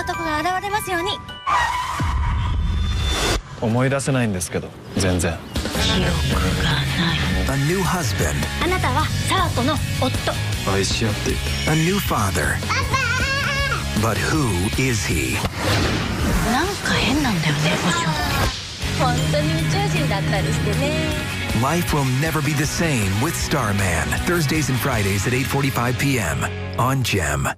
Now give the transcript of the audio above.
男が現れますように思い出せないんですけど全然記憶がない A new husband, あなたは沢子の夫愛し合っていた a new father. But who is he? なんか変なんだよね保証って本当に宇宙人だったりしてね Life will never be the same with Starman. Thursdays and Fridays at 8:45 p.m. on Gem.